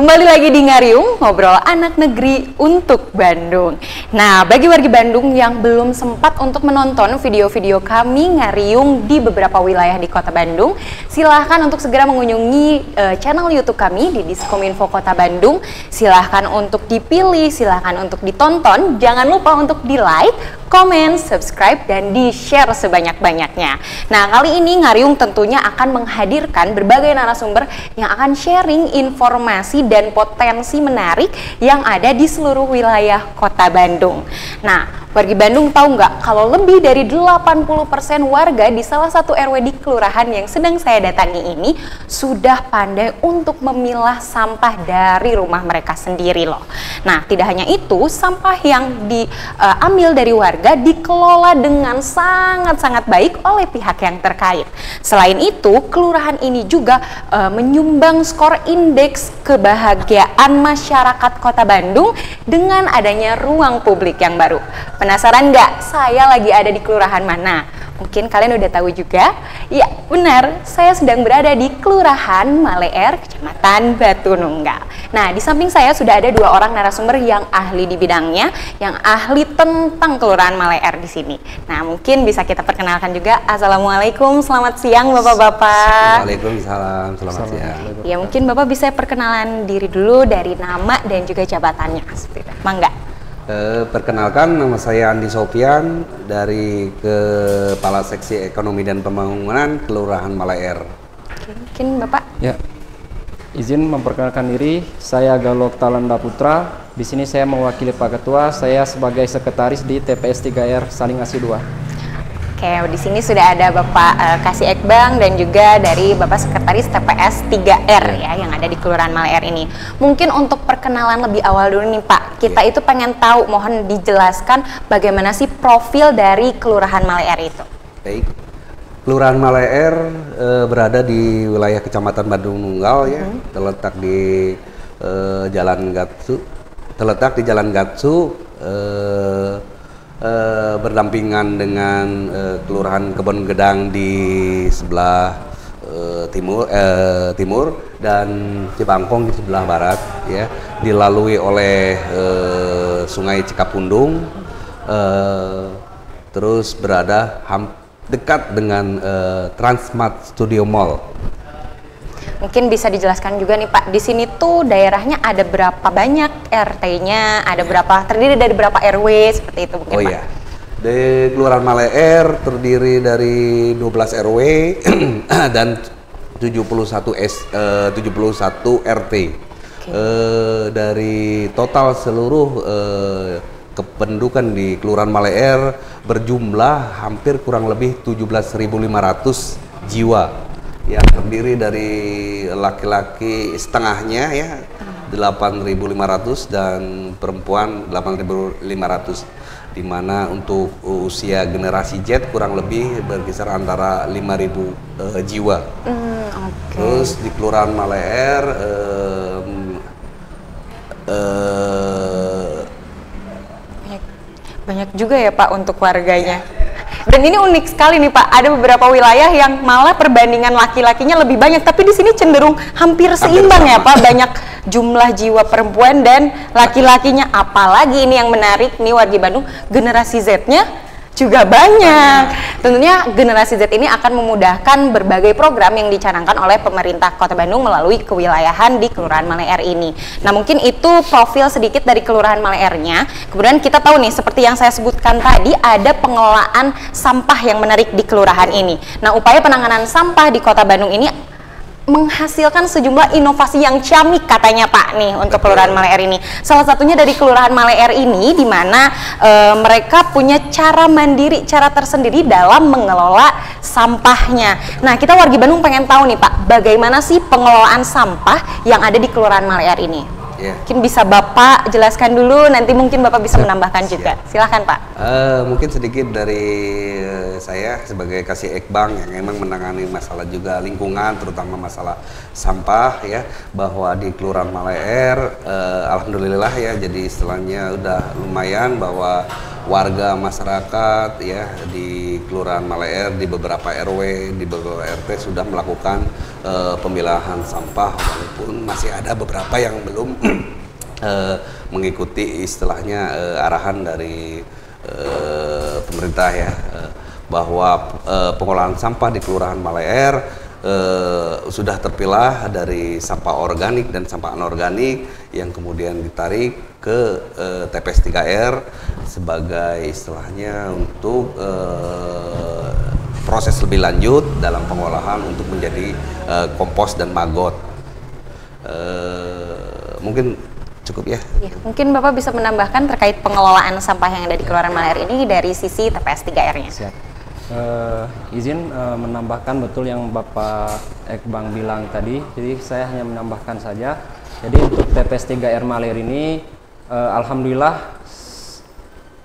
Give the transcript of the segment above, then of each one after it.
Kembali lagi di Ngariung, ngobrol anak negeri untuk Bandung. Nah, bagi warga Bandung yang belum sempat untuk menonton video-video kami Ngariung di beberapa wilayah di kota Bandung, silahkan untuk segera mengunjungi uh, channel YouTube kami di Diskominfo Kota Bandung. Silahkan untuk dipilih, silahkan untuk ditonton. Jangan lupa untuk di-like, komen, subscribe, dan di-share sebanyak-banyaknya. Nah, kali ini Ngariung tentunya akan menghadirkan berbagai narasumber yang akan sharing informasi dan potensi menarik yang ada di seluruh wilayah kota Bandung. Nah, Warga Bandung tahu nggak kalau lebih dari 80% warga di salah satu RW di kelurahan yang sedang saya datangi ini sudah pandai untuk memilah sampah dari rumah mereka sendiri loh. Nah, tidak hanya itu, sampah yang diambil dari warga dikelola dengan sangat-sangat baik oleh pihak yang terkait. Selain itu, kelurahan ini juga uh, menyumbang skor indeks kebahagiaan masyarakat Kota Bandung dengan adanya ruang publik yang baru. Penasaran nggak saya lagi ada di kelurahan mana? Mungkin kalian udah tahu juga? Ya, benar. Saya sedang berada di Kelurahan Maleer, Kecamatan Batu Nunggal. Nah, di samping saya sudah ada dua orang narasumber yang ahli di bidangnya, yang ahli tentang Kelurahan Maleer di sini. Nah, mungkin bisa kita perkenalkan juga. Assalamualaikum, selamat siang Bapak-bapak. Waalaikumsalam, selamat siang. Ya, mungkin Bapak bisa perkenalan diri dulu dari nama dan juga jabatannya. Mangga. Eh, perkenalkan nama saya Andi Sofian dari Kepala Seksi Ekonomi dan Pembangunan Kelurahan Malaer. Mungkin Bapak? Ya. Izin memperkenalkan diri, saya Galok Talanda Putra. Di sini saya mewakili Pak Ketua, saya sebagai sekretaris di TPS 3R Saling Asih 2. Oke, di sini sudah ada Bapak uh, Kasih Ekbang dan juga dari Bapak Sekretaris TPS 3R ya yang ada di Kelurahan Maleer ini. Mungkin untuk perkenalan lebih awal dulu nih Pak, kita ya. itu pengen tahu, mohon dijelaskan bagaimana sih profil dari Kelurahan Maleer itu. Baik, Kelurahan Maleer e, berada di wilayah Kecamatan Bandung Nunggal ya, hmm. terletak di e, Jalan Gatsu, terletak di Jalan Gatsu. E, uh, berdampingan dengan uh, Kelurahan Kebon Gedang di sebelah uh, timur uh, timur dan Cibangkong di sebelah barat ya. Dilalui oleh uh, Sungai Cikapundung uh, terus berada dekat dengan uh, Transmart Studio Mall. Mungkin bisa dijelaskan juga nih Pak, di sini tuh daerahnya ada berapa banyak RT-nya, ada berapa terdiri dari berapa RW seperti itu mungkin Oh iya. Di Kelurahan Maleer terdiri dari 12 RW dan 71 S uh, 71 RT. Okay. Dari total seluruh uh, kependudukan di Kelurahan Maleer berjumlah hampir kurang lebih 17.500 jiwa yang terdiri dari laki-laki setengahnya ya 8.500 dan perempuan 8.500 di mana untuk usia generasi Z kurang lebih berkisar antara 5.000 uh, jiwa. Mm, okay. Terus di Kelurahan Maleer um, uh, banyak, banyak juga ya Pak untuk warganya. Ya dan ini unik sekali nih Pak, ada beberapa wilayah yang malah perbandingan laki-lakinya lebih banyak, tapi di sini cenderung hampir seimbang hampir ya Pak, banyak jumlah jiwa perempuan dan laki-lakinya. Apalagi ini yang menarik nih warga Bandung, generasi Z-nya juga banyak. Tentunya generasi Z ini akan memudahkan berbagai program yang dicanangkan oleh pemerintah Kota Bandung melalui kewilayahan di Kelurahan Maleer ini. Nah, mungkin itu profil sedikit dari Kelurahan Maleernya. Kemudian kita tahu nih seperti yang saya sebutkan tadi ada pengelolaan sampah yang menarik di kelurahan ini. Nah, upaya penanganan sampah di Kota Bandung ini menghasilkan sejumlah inovasi yang ciamik katanya Pak nih untuk Kelurahan Maleer ini. Salah satunya dari Kelurahan Maleer ini di mana e, mereka punya cara mandiri, cara tersendiri dalam mengelola sampahnya. Nah, kita warga Bandung pengen tahu nih Pak, bagaimana sih pengelolaan sampah yang ada di Kelurahan Maleer ini? Yeah. Mungkin bisa Bapak jelaskan dulu, nanti mungkin Bapak bisa menambahkan Siap. juga. Silahkan Pak. Uh, mungkin sedikit dari uh, saya sebagai kasih ekbang yang memang menangani masalah juga lingkungan, terutama masalah sampah ya, bahwa di Kelurahan Maleer, uh, alhamdulillah ya, jadi istilahnya udah lumayan bahwa warga masyarakat ya di Kelurahan Maleer di beberapa RW di beberapa RT sudah melakukan uh, pemilahan sampah walaupun masih ada beberapa yang belum uh, mengikuti istilahnya uh, arahan dari uh, pemerintah ya uh, bahwa uh, pengolahan sampah di Kelurahan Maleer sudah terpilah dari sampah organik dan sampah anorganik yang kemudian ditarik ke TPS 3R sebagai istilahnya untuk proses lebih lanjut dalam pengolahan untuk menjadi kompos dan magot. Mungkin cukup ya. ya. Mungkin Bapak bisa menambahkan terkait pengelolaan sampah yang ada di Kelurahan Maler ini dari sisi TPS 3R-nya. Siap. Uh, izin uh, menambahkan betul yang Bapak Ekbang bilang tadi. Jadi saya hanya menambahkan saja. Jadi untuk TPS 3R Maler ini uh, alhamdulillah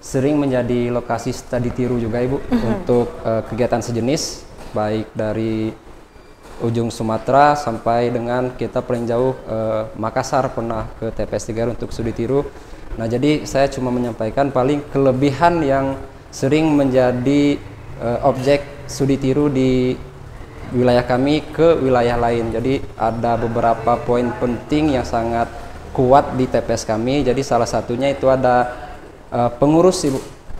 sering menjadi lokasi studi tiru juga Ibu mm -hmm. untuk uh, kegiatan sejenis baik dari ujung Sumatera sampai dengan kita paling jauh eh, Makassar pernah ke TPS 3 untuk studi tiru. Nah, jadi saya cuma menyampaikan paling kelebihan yang sering menjadi eh, objek studi tiru di wilayah kami ke wilayah lain. Jadi ada beberapa poin penting yang sangat kuat di TPS kami. Jadi salah satunya itu ada eh, pengurus.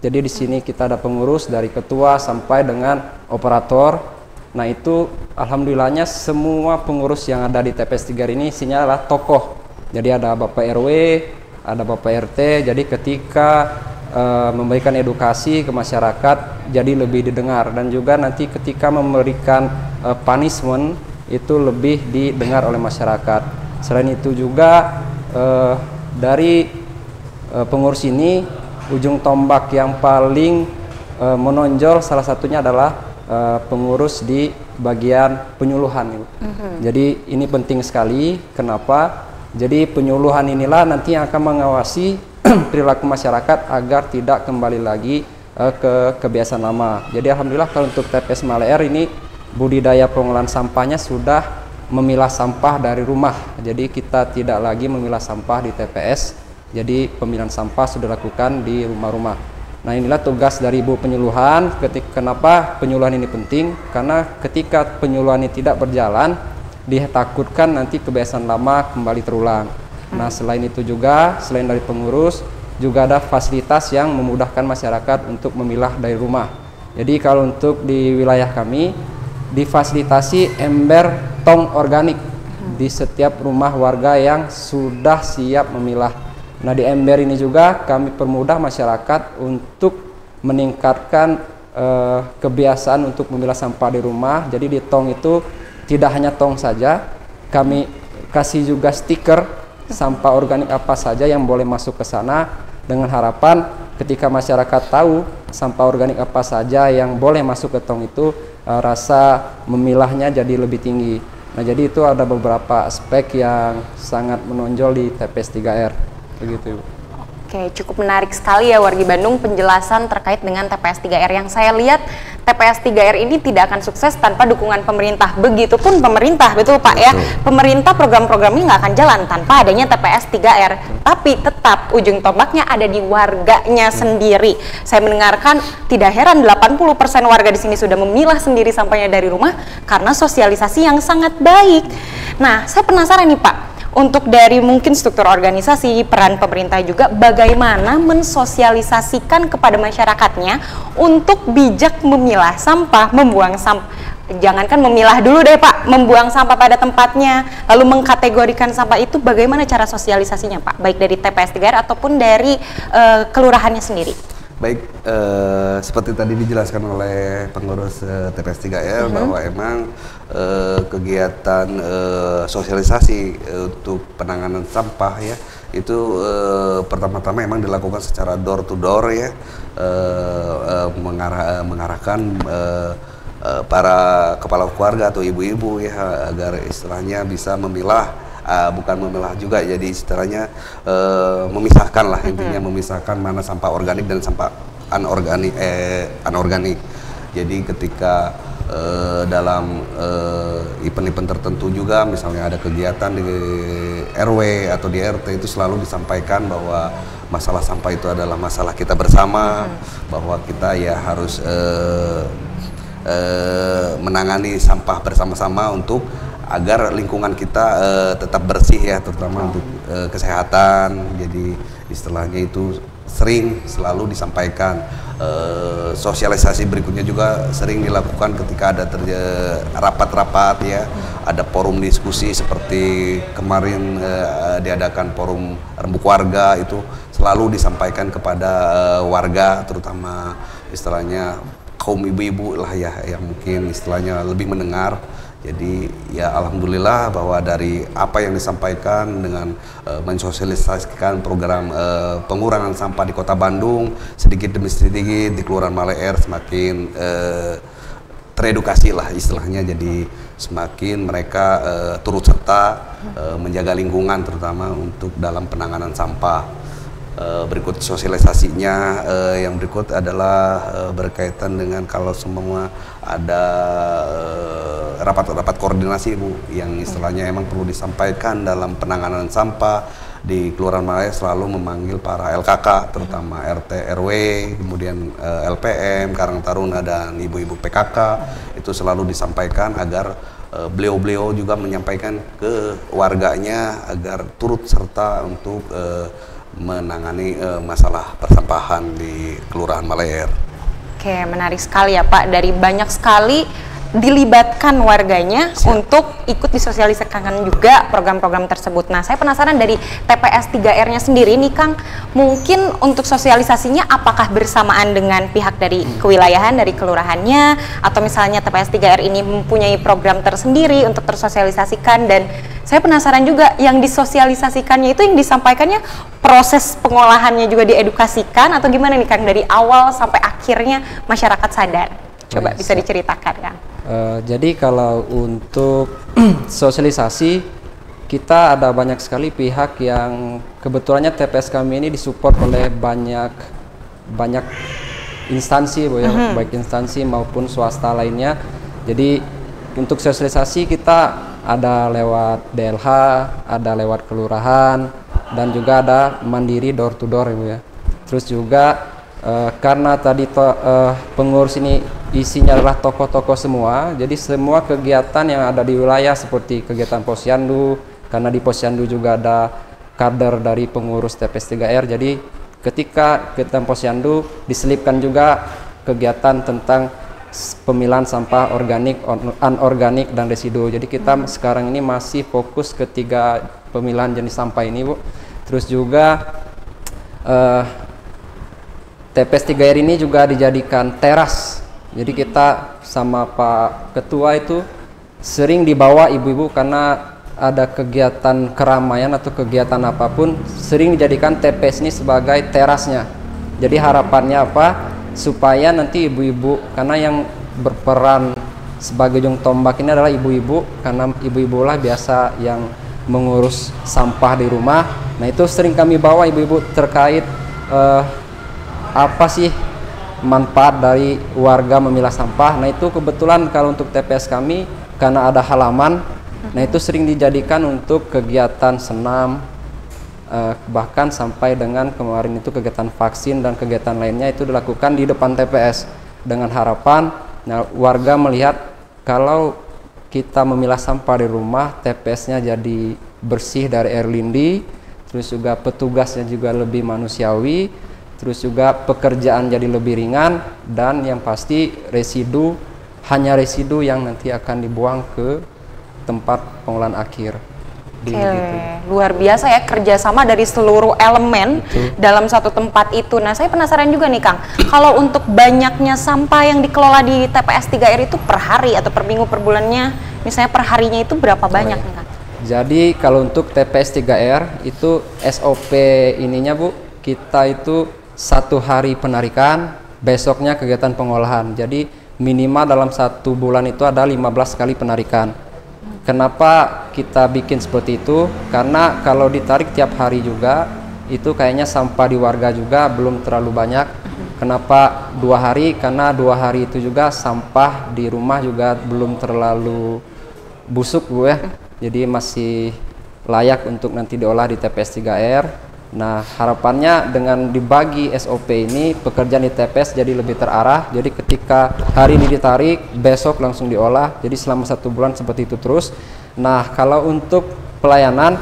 Jadi di sini kita ada pengurus dari ketua sampai dengan operator Nah itu alhamdulillahnya semua pengurus yang ada di TPS 3 ini isinya adalah tokoh. Jadi ada Bapak RW, ada Bapak RT. Jadi ketika uh, memberikan edukasi ke masyarakat jadi lebih didengar dan juga nanti ketika memberikan uh, punishment itu lebih didengar oleh masyarakat. Selain itu juga uh, dari uh, pengurus ini ujung tombak yang paling menonjol salah satunya adalah uh, pengurus di bagian penyuluhan. Mm -hmm. Jadi ini penting sekali. Kenapa? Jadi penyuluhan inilah nanti yang akan mengawasi perilaku masyarakat agar tidak kembali lagi uh, ke kebiasaan lama. Jadi alhamdulillah kalau untuk TPS Maleer ini budidaya pengolahan sampahnya sudah memilah sampah dari rumah. Jadi kita tidak lagi memilah sampah di TPS. Jadi pemilahan sampah sudah dilakukan di rumah-rumah. Nah inilah tugas dari ibu penyuluhan. Ketika kenapa penyuluhan ini penting? Karena ketika penyuluhan ini tidak berjalan, ditakutkan nanti kebiasaan lama kembali terulang. Nah selain itu juga, selain dari pengurus, juga ada fasilitas yang memudahkan masyarakat untuk memilah dari rumah. Jadi kalau untuk di wilayah kami, difasilitasi ember tong organik di setiap rumah warga yang sudah siap memilah Nah di ember ini juga kami permudah masyarakat untuk meningkatkan uh, kebiasaan untuk memilah sampah di rumah. Jadi di tong itu tidak hanya tong saja, kami kasih juga stiker sampah organik apa saja yang boleh masuk ke sana dengan harapan ketika masyarakat tahu sampah organik apa saja yang boleh masuk ke tong itu uh, rasa memilahnya jadi lebih tinggi. Nah, jadi itu ada beberapa aspek yang sangat menonjol di TPS 3R begitu Oke, cukup menarik sekali ya wargi Bandung penjelasan terkait dengan TPS 3R yang saya lihat TPS 3R ini tidak akan sukses tanpa dukungan pemerintah. Begitupun pemerintah, betul Pak ya. Pemerintah program-programnya nggak akan jalan tanpa adanya TPS 3R. Tapi tetap ujung tombaknya ada di warganya sendiri. Saya mendengarkan tidak heran 80% warga di sini sudah memilah sendiri sampahnya dari rumah karena sosialisasi yang sangat baik. Nah, saya penasaran nih Pak untuk dari mungkin struktur organisasi, peran pemerintah juga bagaimana mensosialisasikan kepada masyarakatnya untuk bijak memilah sampah, membuang sampah jangankan memilah dulu deh Pak, membuang sampah pada tempatnya, lalu mengkategorikan sampah itu bagaimana cara sosialisasinya Pak, baik dari TPS 3R ataupun dari uh, kelurahannya sendiri. Baik, uh, seperti tadi dijelaskan oleh pengurus uh, TPS 3R uh -huh. bahwa emang uh, kegiatan uh, sosialisasi uh, untuk penanganan sampah ya itu uh, pertama-tama emang dilakukan secara door to door ya uh, uh, mengarah, mengarahkan uh, uh, para kepala keluarga atau ibu-ibu ya agar istilahnya bisa memilah uh, bukan memilah juga. Jadi istilahnya uh, memisahkan lah intinya hmm. memisahkan mana sampah organik dan sampah anorganik eh anorganik. Jadi ketika uh, dalam event-event uh, tertentu juga misalnya ada kegiatan di RW atau di RT itu selalu disampaikan bahwa masalah sampah itu adalah masalah kita bersama bahwa kita ya harus eh, eh, menangani sampah bersama-sama untuk agar lingkungan kita eh, tetap bersih ya terutama untuk eh, kesehatan. Jadi istilahnya itu sering selalu disampaikan. Eh, sosialisasi berikutnya juga sering dilakukan ketika ada rapat-rapat ya. Ada forum diskusi seperti kemarin eh, diadakan forum rembuk warga itu selalu disampaikan kepada eh, warga terutama istilahnya kaum ibu-ibu lah ya yang mungkin istilahnya lebih mendengar jadi ya alhamdulillah bahwa dari apa yang disampaikan dengan uh, mensosialisasikan program uh, pengurangan sampah di Kota Bandung sedikit demi sedikit di Kelurahan Maleer semakin uh, teredukasi lah istilahnya jadi semakin mereka uh, turut serta uh, menjaga lingkungan terutama untuk dalam penanganan sampah. Uh, berikut sosialisasinya uh, yang berikut adalah uh, berkaitan dengan kalau semua ada rapat-rapat koordinasi Bu yang istilahnya emang perlu disampaikan dalam penanganan sampah di Kelurahan Malaya selalu memanggil para LKK terutama RT RW kemudian LPM Karang Taruna dan ibu-ibu PKK itu selalu disampaikan agar beliau-beliau juga menyampaikan ke warganya agar turut serta untuk uh, menangani uh, masalah persampahan di Kelurahan Maleer. Oke, menarik sekali ya Pak. Dari banyak sekali dilibatkan warganya Siap. untuk ikut disosialisasikan juga program-program tersebut. Nah, saya penasaran dari TPS 3R-nya sendiri nih Kang, mungkin untuk sosialisasinya apakah bersamaan dengan pihak dari hmm. kewilayahan dari kelurahannya atau misalnya TPS 3R ini mempunyai program tersendiri untuk tersosialisasikan dan saya penasaran juga yang disosialisasikannya itu yang disampaikannya proses pengolahannya juga diedukasikan atau gimana nih Kang dari awal sampai akhirnya masyarakat sadar? Coba bisa diceritakan Kang. Uh, jadi kalau untuk sosialisasi kita ada banyak sekali pihak yang kebetulannya TPS kami ini disupport oleh banyak banyak instansi bu ya, uh mhm. -huh. baik instansi maupun swasta lainnya. Jadi untuk sosialisasi kita ada lewat DLH, ada lewat kelurahan, dan juga ada mandiri door to door ya. Terus juga uh, karena tadi to, uh, pengurus ini isinya adalah tokoh-tokoh semua, jadi semua kegiatan yang ada di wilayah seperti kegiatan posyandu, karena di posyandu juga ada kader dari pengurus TPS 3R, jadi ketika kegiatan posyandu diselipkan juga kegiatan tentang pemilahan sampah organik, anorganik dan residu. Jadi kita hmm. sekarang ini masih fokus ketiga pemilahan jenis sampah ini, Bu. Terus juga uh, TPS 3R ini juga dijadikan teras. Jadi kita sama Pak Ketua itu sering dibawa ibu-ibu karena ada kegiatan keramaian atau kegiatan apa pun sering dijadikan TPS ini sebagai terasnya. Jadi harapannya apa? Supaya nanti ibu-ibu karena yang berperan sebagai jong tombak ini adalah ibu-ibu karena ibu-ibu lah biasa yang mengurus sampah di rumah. Nah itu sering kami bawa ibu-ibu terkait uh, apa sih manfaat dari warga memilah sampah. Nah itu kebetulan kalau untuk TPS kami karena ada halaman nah itu sering dijadikan untuk kegiatan senam uh, bahkan sampai dengan kemarin itu kegiatan vaksin dan kegiatan lainnya itu dilakukan di depan TPS dengan harapan nah, warga melihat kalau kita memilah sampah di rumah TPS-nya jadi bersih dari air lindi terus juga petugasnya juga lebih manusiawi terus juga pekerjaan jadi lebih ringan dan yang pasti residu hanya residu yang nanti akan dibuang ke tempat pengolahan akhir. Oke, gitu. luar biasa ya kerjasama dari seluruh elemen Betul. dalam satu tempat itu. Nah, saya penasaran juga nih Kang, kalau untuk banyaknya sampah yang dikelola di TPS 3R itu per hari atau per minggu per bulannya, misalnya per harinya itu berapa oh, banyak ya. nih Kang? Jadi kalau untuk TPS 3R itu SOP ininya Bu, kita itu satu hari penarikan, besoknya kegiatan pengolahan. Jadi minimal dalam satu bulan itu ada 15 kali penarikan Kenapa kita bikin seperti itu? Karena kalau ditarik tiap hari juga itu kayaknya sampah di warga juga belum terlalu banyak. Kenapa dua hari? Karena dua hari itu juga sampah di rumah juga belum terlalu busuk gue. Ya. Jadi masih layak untuk nanti diolah di TPS 3R. Nah, harapannya dengan dibagi SOP ini pekerjaan di TPS jadi lebih terarah. Jadi ketika hari ini ditarik, besok langsung diolah. Jadi selama satu bulan seperti itu terus. Nah, kalau untuk pelayanan,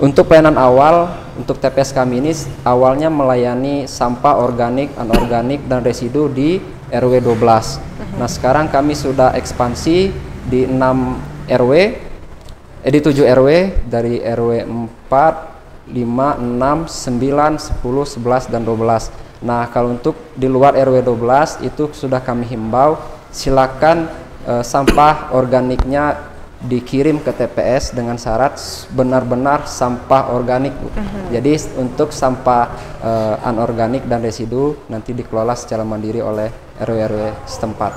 untuk pelayanan awal untuk TPS kami ini awalnya melayani sampah organik, anorganik dan residu di RW 12. Nah, sekarang kami sudah ekspansi di 6 RW eh di 7 RW dari RW 4 5, 6, 9, 10, 11, dan 12. Nah, kalau untuk di luar RW 12 itu sudah kami himbau, silakan e, sampah organiknya dikirim ke TPS dengan syarat benar-benar sampah organik, Bu. Uh mhm. -huh. Jadi untuk sampah e, anorganik dan residu nanti dikelola secara mandiri oleh RW-RW setempat.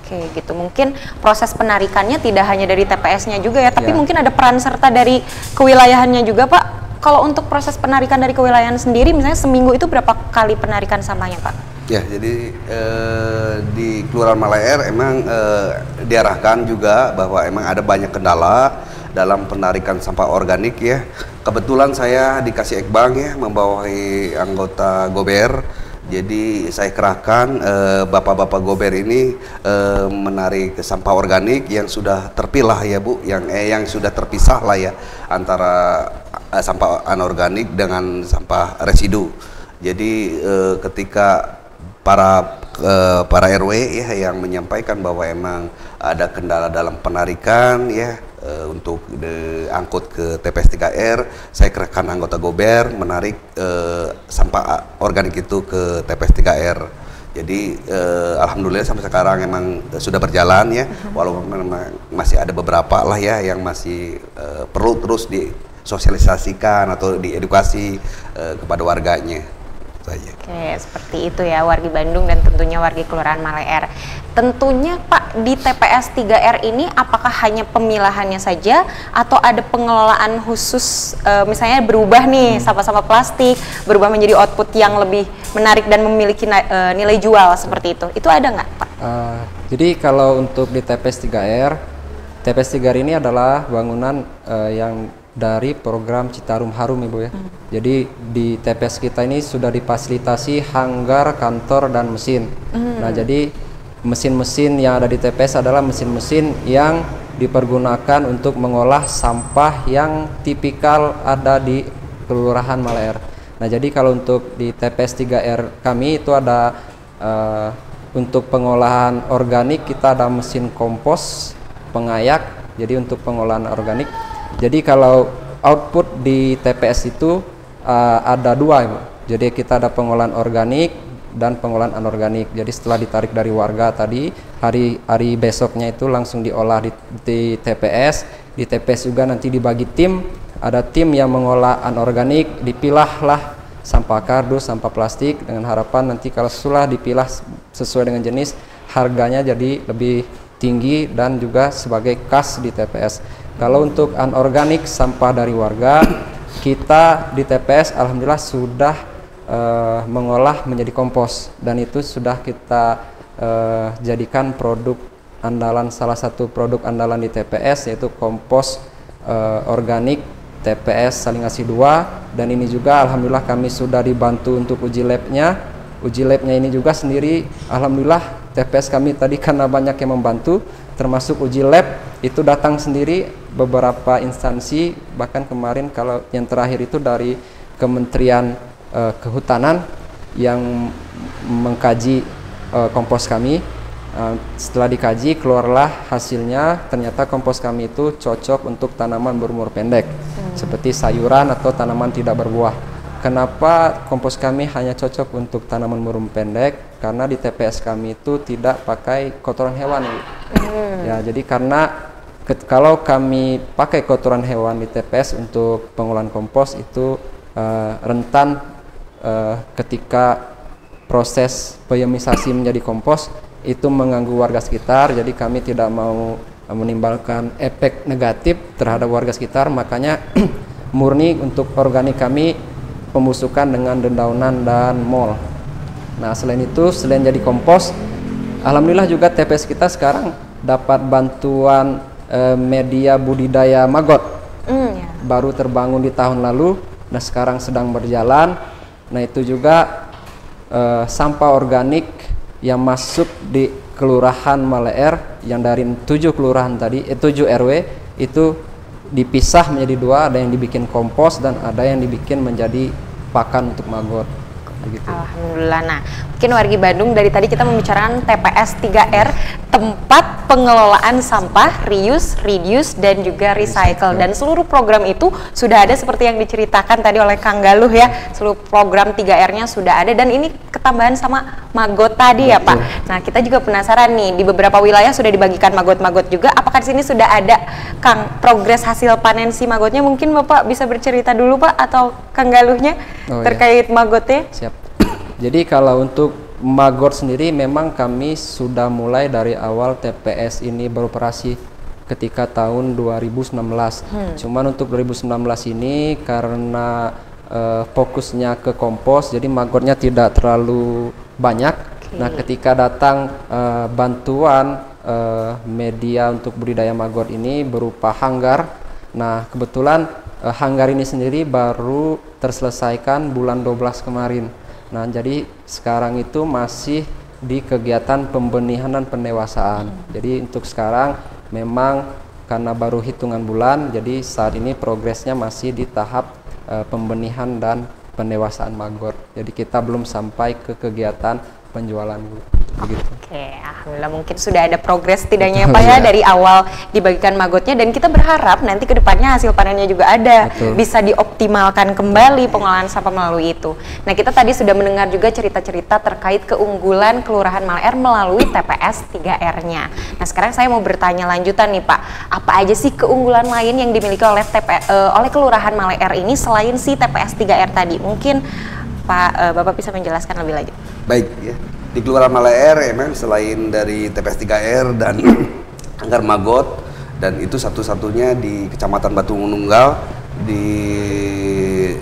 Oke, gitu. Mungkin proses penarikannya tidak hanya dari TPS-nya juga ya, tapi ya. mungkin ada peran serta dari kewilayahannya juga, Pak kalau untuk proses penarikan dari kewilayahan sendiri, misalnya seminggu itu berapa kali penarikan sampahnya, Pak? Ya, jadi eh, di Kelurahan Malayer emang eh, diarahkan juga bahwa emang ada banyak kendala dalam penarikan sampah organik ya. Kebetulan saya dikasih ekbang ya membawahi anggota Gober jadi saya kerahkan eh, bapak-bapak gober ini uh, menarik sampah organik yang sudah terpilah ya bu, yang eh, yang sudah terpisah lah ya antara uh, sampah anorganik dengan sampah residu. Jadi ketika para para RW ya yang menyampaikan bahwa emang ada kendala dalam penarikan ya uh, untuk diangkut ke TPS 3R saya kerahkan anggota Gober menarik uh, sampah organik itu ke TPS 3R jadi uh, alhamdulillah sampai sekarang emang sudah berjalan ya walaupun memang masih ada beberapa lah ya yang masih uh, perlu terus disosialisasikan atau diedukasi uh, kepada warganya saja. Oke, seperti itu ya wargi Bandung dan tentunya wargi Kelurahan Maleer. Tentunya Pak di TPS 3R ini apakah hanya pemilahannya saja atau ada pengelolaan khusus e, misalnya berubah nih sampah-sampah plastik berubah menjadi output yang lebih menarik dan memiliki e, nilai jual seperti itu. Itu ada nggak Pak? Uh, jadi kalau untuk di TPS 3R TPS 3R ini adalah bangunan uh, yang dari program Citarum Harum Ibu ya. Hmm. Jadi di TPS kita ini sudah difasilitasi hanggar, kantor dan mesin. Hmm. Nah, jadi mesin-mesin yang ada di TPS adalah mesin-mesin yang dipergunakan untuk mengolah sampah yang tipikal ada di Kelurahan Malaer. Nah, jadi kalau untuk di TPS 3R kami itu ada uh, untuk pengolahan organik kita ada mesin kompos, pengayak. Jadi untuk pengolahan organik jadi kalau output di TPS itu uh, ada dua, Ibu. Jadi kita ada pengolahan organik dan pengolahan anorganik. Jadi setelah ditarik dari warga tadi, hari hari besoknya itu langsung diolah di, di TPS. Di TPS juga nanti dibagi tim. Ada tim yang mengolah anorganik, dipilahlah sampah kardus, sampah plastik dengan harapan nanti kalau sudah dipilah sesuai dengan jenis, harganya jadi lebih tinggi dan juga sebagai kas di TPS. Kalau untuk anorganik sampah dari warga, kita di TPS alhamdulillah sudah uh, mengolah menjadi kompos. Dan itu sudah kita uh, jadikan produk andalan salah satu produk andalan di TPS yaitu kompos uh, organik TPS Salingasi 2 dan ini juga alhamdulillah kami sudah dibantu untuk uji labnya. Uji labnya ini juga sendiri alhamdulillah TPS kami tadi karena banyak yang membantu termasuk uji lab itu datang sendiri beberapa instansi bahkan kemarin kalau yang terakhir itu dari Kementerian uh, Kehutanan yang mengkaji uh, kompos kami uh, setelah dikaji keluarlah hasilnya ternyata kompos kami itu cocok untuk tanaman berumur pendek hmm. seperti sayuran atau tanaman tidak berbuah Kenapa kompos kami hanya cocok untuk tanaman berumur pendek? Karena di TPS kami itu tidak pakai kotoran hewan. Hmm. Ya, jadi karena kalau kami pakai kotoran hewan di TPS untuk pengolahan kompos itu uh, rentan uh, ketika proses biomisasi menjadi kompos itu mengganggu warga sekitar. Jadi kami tidak mau menimbulkan efek negatif terhadap warga sekitar. Makanya murni untuk organik kami pembusukan dengan dedaunan dan mol. Nah, selain itu, selain jadi kompos, alhamdulillah juga TPS kita sekarang dapat bantuan eh, media budidaya maggot. Mm, yeah. Baru terbangun di tahun lalu Nah sekarang sedang berjalan. Nah itu juga uh, sampah organik yang masuk di Kelurahan Maleer yang dari tujuh kelurahan tadi, eh, tujuh RW itu dipisah menjadi dua, ada yang dibikin kompos dan ada yang dibikin menjadi pakan untuk maggot. Begitu. Alhamdulillah. Nah, mungkin wargi Bandung dari tadi kita membicarakan TPS 3R, tempat pengelolaan sampah, reuse, reduce dan juga recycle. Dan seluruh program itu sudah ada seperti yang diceritakan tadi oleh Kang Galuh ya. Seluruh program 3R-nya sudah ada dan ini ketambahan sama magot tadi ya Pak. Nah, kita juga penasaran nih di beberapa wilayah sudah dibagikan magot-magot juga. Apakah di sini sudah ada Kang progres hasil panen si magotnya? Mungkin Bapak bisa bercerita dulu Pak atau Kang Galuhnya oh, iya. terkait iya. magotnya? Siap. Jadi kalau untuk Magor sendiri memang kami sudah mulai dari awal TPS ini beroperasi ketika tahun 2019. Hmm. Cuman untuk 2019 ini karena uh, fokusnya ke kompos jadi magornya tidak terlalu banyak. Okay. Nah, ketika datang uh, bantuan uh, media untuk budidaya magor ini berupa hanggar. Nah, kebetulan uh, hanggar ini sendiri baru terselesaikan bulan 12 kemarin. Nah, jadi sekarang itu masih di kegiatan pembenihan dan pendewasaan. Hmm. Jadi untuk sekarang memang karena baru hitungan bulan, jadi saat ini progresnya masih di tahap uh, pembenihan dan pendewasaan magor. Jadi kita belum sampai ke kegiatan penjualan begitu. Oke, alhamdulillah mungkin sudah ada progres setidaknya Pak ya dari awal dibagikan magotnya dan kita berharap nanti ke depannya hasil panennya juga ada Betul. bisa dioptimalkan kembali pengolahan sampah melalui itu. Nah kita tadi sudah mendengar juga cerita-cerita terkait keunggulan Kelurahan Maleer melalui TPS 3R-nya. Nah sekarang saya mau bertanya lanjutan nih Pak, apa aja sih keunggulan lain yang dimiliki oleh TP, uh, eh, oleh Kelurahan Maleer ini selain si TPS 3R tadi? Mungkin Pak uh, Bapak bisa menjelaskan lebih lanjut. Baik ya di Kelurahan Malaer emang selain dari TPS 3R dan Anggar Magot dan itu satu-satunya di Kecamatan Batu Nunggal di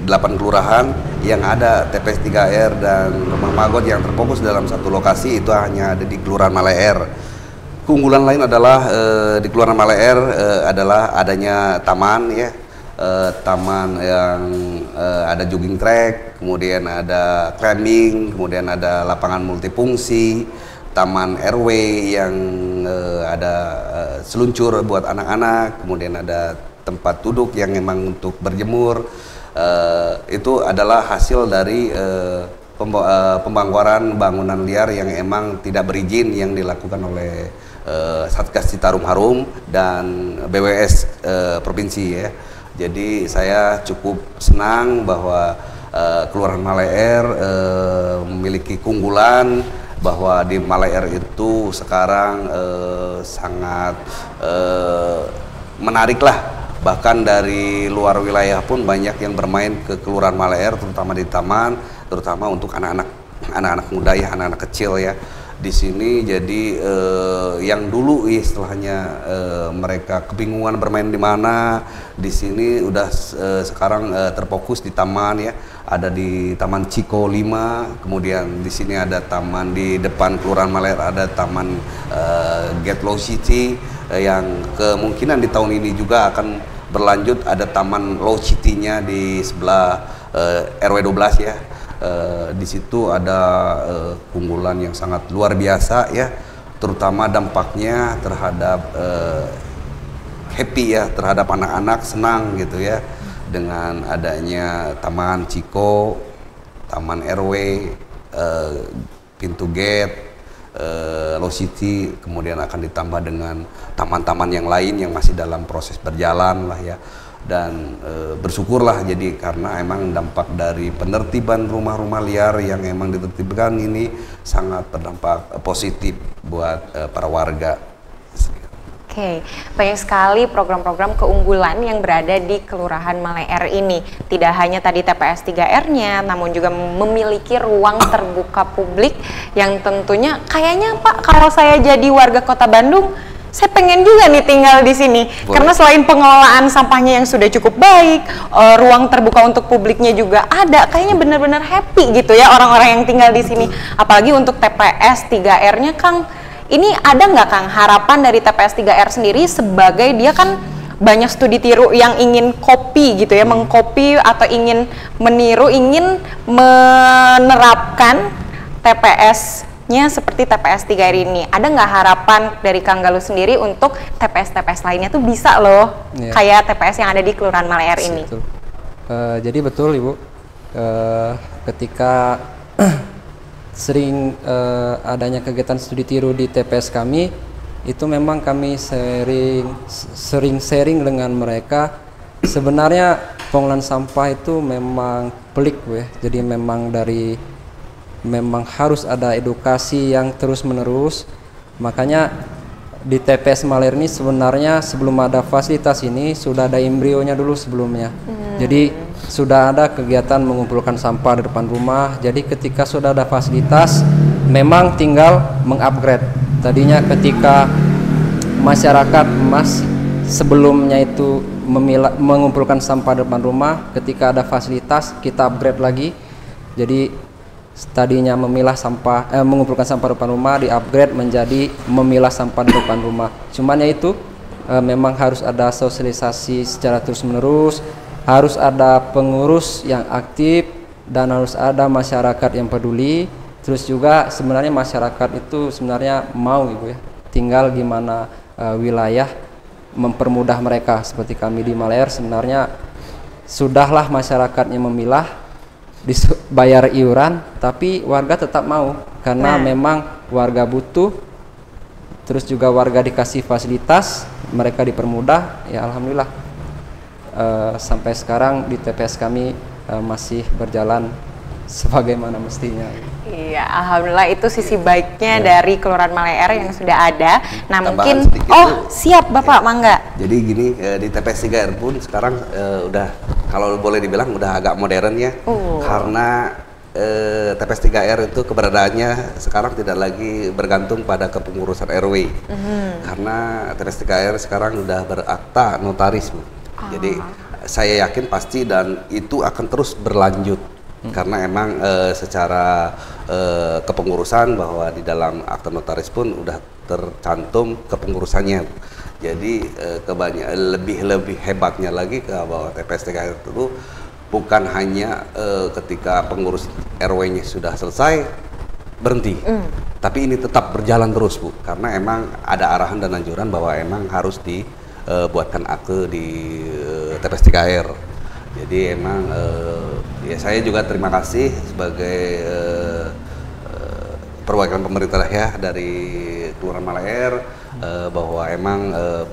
8 kelurahan yang ada TPS 3R dan rumah magot yang terfokus dalam satu lokasi itu hanya ada di Kelurahan Malaer. Keunggulan lain adalah eh, di Kelurahan Malaer eh, adalah adanya taman ya uh, taman yang uh, ada jogging track, kemudian ada climbing, kemudian ada lapangan multifungsi, taman RW yang uh, ada uh, seluncur buat anak-anak, kemudian ada tempat duduk yang memang untuk berjemur. Uh, itu adalah hasil dari uh, bangunan liar yang emang tidak berizin yang dilakukan oleh uh, Satgas Citarum Harum dan BWS uh, provinsi ya. Jadi saya cukup senang bahwa uh, Kelurahan Maleer uh, memiliki keunggulan bahwa di Maleer itu sekarang uh, sangat uh, menarik lah bahkan dari luar wilayah pun banyak yang bermain ke Kelurahan Maleer terutama di taman terutama untuk anak-anak anak-anak muda ya anak-anak kecil ya di sini jadi eh, yang dulu istilahnya eh, mereka kebingungan bermain di mana di sini udah eh, sekarang eh, terfokus di taman ya. Ada di Taman Ciko 5 kemudian di sini ada taman di depan Kelurahan Maler ada taman eh, Get Low City eh, yang kemungkinan di tahun ini juga akan berlanjut. Ada taman Low City-nya di sebelah eh, RW 12 ya uh, di situ ada uh, keunggulan yang sangat luar biasa ya. Terutama dampaknya terhadap uh, happy ya terhadap anak-anak senang gitu ya. Dengan adanya taman Ciko, taman RW, pintu gate, Low City, kemudian akan ditambah dengan taman-taman yang lain yang masih dalam proses berjalan lah ya dan e, bersyukurlah jadi karena emang dampak dari penertiban rumah-rumah liar yang emang ditertibkan ini sangat berdampak positif buat e, para warga. Oke, banyak sekali program-program keunggulan yang berada di Kelurahan Maleer ini. Tidak hanya tadi TPS 3R-nya, namun juga memiliki ruang terbuka publik yang tentunya kayaknya Pak kalau saya jadi warga Kota Bandung saya pengen juga nih tinggal di sini Boleh. karena selain pengelolaan sampahnya yang sudah cukup baik, uh, ruang terbuka untuk publiknya juga ada, kayaknya benar-benar happy gitu ya orang-orang yang tinggal di sini. Apalagi untuk TPS 3R-nya Kang, ini ada nggak Kang harapan dari TPS 3R sendiri sebagai dia kan banyak studi tiru yang ingin copy gitu ya, mengcopy atau ingin meniru, ingin menerapkan TPS-nya seperti TPS 3 r ini. Ada nggak harapan dari Kang Galuh sendiri untuk TPS-TPS lainnya tuh bisa loh yeah. kayak TPS yang ada di Kelurahan Maleer ini? Uh, jadi betul Ibu, uh, ketika sering uh, adanya kegiatan studi tiru di TPS kami, itu memang kami sering sering sharing dengan mereka. Sebenarnya pengolahan sampah itu memang pelik ya. Jadi memang dari memang harus ada edukasi yang terus menerus. Makanya di TPS Maler ini sebenarnya sebelum ada fasilitas ini sudah ada embrionya dulu sebelumnya. Hmm. Jadi sudah ada kegiatan mengumpulkan sampah di depan rumah. Jadi ketika sudah ada fasilitas memang tinggal mengupgrade tadinya ketika masyarakat mas sebelumnya itu memilah, mengumpulkan sampah depan rumah ketika ada fasilitas kita upgrade lagi jadi tadinya memilah sampah eh, mengumpulkan sampah depan rumah di upgrade menjadi memilah sampah depan rumah. Cuman ya itu eh, memang harus ada sosialisasi secara terus menerus harus ada pengurus yang aktif dan harus ada masyarakat yang peduli. Terus juga sebenarnya masyarakat itu sebenarnya mau gitu ya tinggal gimana uh, wilayah mempermudah mereka. Seperti kami di Malayar sebenarnya sudahlah masyarakatnya memilah bayar iuran tapi warga tetap mau karena nah. memang warga butuh terus juga warga dikasih fasilitas mereka dipermudah ya alhamdulillah uh, sampai sekarang di TPS kami uh, masih berjalan sebagaimana mestinya. Iya, alhamdulillah itu sisi baiknya ya. dari Kelurahan Maleer yang sudah ada. Nah, Tambahan mungkin oh, siap Bapak, ya. mangga. Jadi gini, eh, di TPS 3R pun sekarang eh, udah kalau boleh dibilang udah agak modern ya. Uh. Karena eh, TPS 3R itu keberadaannya sekarang tidak lagi bergantung pada kepengurusan RW. -huh. Karena TPS 3R sekarang udah berakta notaris, Bu. Uh. Jadi saya yakin pasti dan itu akan terus berlanjut hmm. karena emang e, secara e, kepengurusan bahwa di dalam akta notaris pun udah tercantum kepengurusannya jadi e, kebanyak lebih lebih hebatnya lagi ke bahwa TPS TKR itu bukan hanya e, ketika pengurus RW-nya sudah selesai berhenti. Mm. tapi ini tetap berjalan terus bu. Karena emang ada arahan dan anjuran bahwa emang harus dibuatkan akte di TPS TKR jadi emang uh, ya saya juga terima kasih sebagai uh, uh, perwakilan pemerintah ya dari Kelurahan Malaer uh, bahwa emang uh,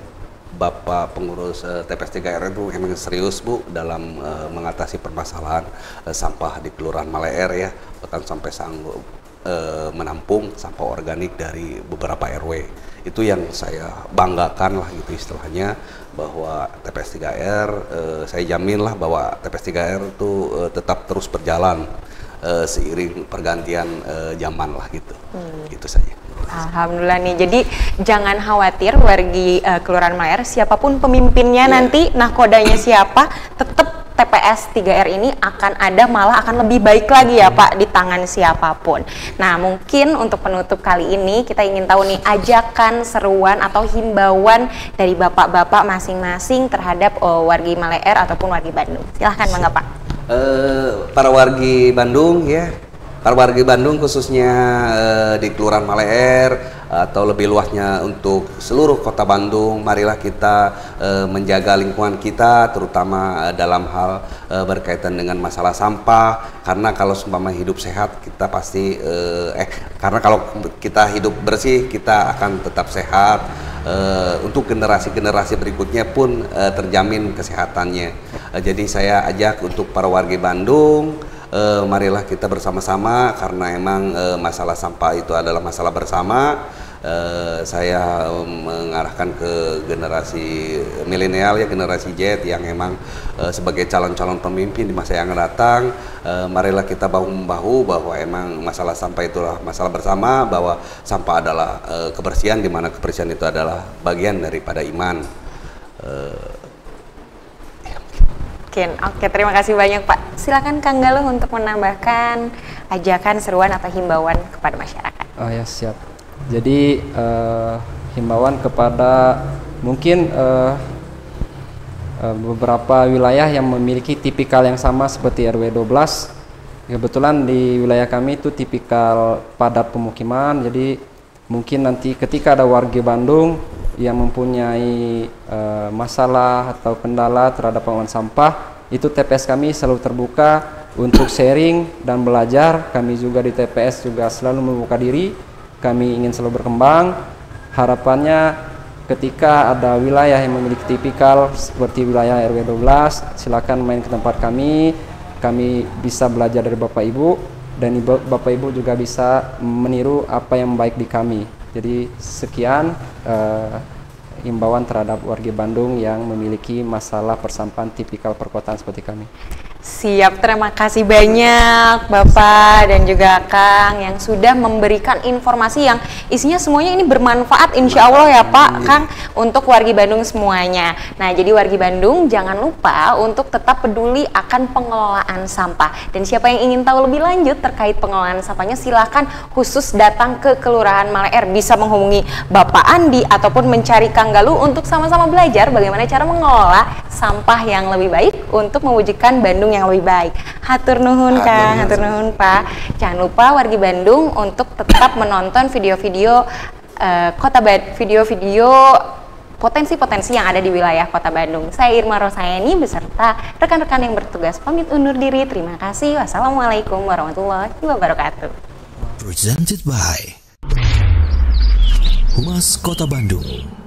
Bapak pengurus uh, TPS 3R itu emang serius Bu dalam uh, mengatasi permasalahan uh, sampah di Kelurahan Malaer ya bahkan sampai sanggup uh, menampung sampah organik dari beberapa RW itu yang saya banggakan lah gitu istilahnya bahwa TPS 3R eh, saya jamin lah bahwa TPS 3R itu eh, tetap terus berjalan eh, seiring pergantian eh, zaman lah gitu. Hmm. itu saja Alhamdulillah nih jadi jangan khawatir wargi uh, Kelurahan Mayer siapa pun pemimpinnya yeah. nanti nakodanya siapa tetap TPS 3R ini akan ada malah akan lebih baik lagi ya Pak di tangan siapa pun. Nah mungkin untuk penutup kali ini kita ingin tahu nih ajakan, seruan atau himbauan dari bapak-bapak masing-masing terhadap uh, wargi Maleer ataupun wargi Bandung. Silahkan Bang Pak. Uh, para wargi Bandung ya, para wargi Bandung khususnya uh, di Kelurahan Maleer atau lebih luasnya untuk seluruh kota Bandung marilah kita e, menjaga lingkungan kita terutama e, dalam hal e, berkaitan dengan masalah sampah. Karena kalau seumpama hidup sehat kita pasti e, eh karena kalau kita hidup bersih kita akan tetap sehat. E, untuk generasi-generasi berikutnya pun e, terjamin kesehatannya. E, jadi saya ajak untuk para warga Bandung uh, marilah kita bersama-sama karena emang uh, masalah sampah itu adalah masalah bersama. Uh, saya mengarahkan ke generasi milenial ya generasi Z yang emang sebagai calon-calon pemimpin di masa yang akan datang marilah kita bahu membahu bahwa emang masalah sampah itulah masalah bersama bahwa sampah adalah kebersihan di mana kebersihan itu adalah bagian daripada iman Mungkin. Oke, terima kasih banyak Pak. Silakan Kang Galuh untuk menambahkan ajakan, seruan atau himbauan kepada masyarakat. Oh ya, siap. Jadi uh, himbauan kepada mungkin uh, uh, beberapa wilayah yang memiliki tipikal yang sama seperti RW 12. Kebetulan di wilayah kami itu tipikal padat pemukiman, jadi mungkin nanti ketika ada warga Bandung yang mempunyai uh, masalah atau kendala terhadap pengelolaan sampah, itu TPS kami selalu terbuka untuk sharing dan belajar. Kami juga di TPS juga selalu membuka diri. Kami ingin selalu berkembang. Harapannya ketika ada wilayah yang memiliki tipikal seperti wilayah RW 12, silakan main ke tempat kami. Kami bisa belajar dari Bapak Ibu dan Bapak Ibu juga bisa meniru apa yang baik di kami. Jadi sekian uh, imbauan terhadap warga Bandung yang memiliki masalah persampahan tipikal perkotaan seperti kami. Siap, terima kasih banyak Bapak dan juga Kang yang sudah memberikan informasi yang isinya semuanya ini bermanfaat insya Allah ya Pak Kang untuk wargi Bandung semuanya. Nah jadi wargi Bandung jangan lupa untuk tetap peduli akan pengelolaan sampah. Dan siapa yang ingin tahu lebih lanjut terkait pengelolaan sampahnya silahkan khusus datang ke Kelurahan Maleer bisa menghubungi Bapak Andi ataupun mencari Kang Galuh untuk sama-sama belajar bagaimana cara mengelola sampah yang lebih baik untuk mewujudkan Bandung yang lebih baik. Hatur nuhun Kang, hatur nuhun Pak. Jangan lupa wargi Bandung untuk tetap menonton video-video uh, kota Bad video-video potensi-potensi yang ada di wilayah Kota Bandung. Saya Irma Rosayani beserta rekan-rekan yang bertugas pamit undur diri. Terima kasih. Wassalamualaikum warahmatullahi wabarakatuh. Presented by Humas Kota Bandung.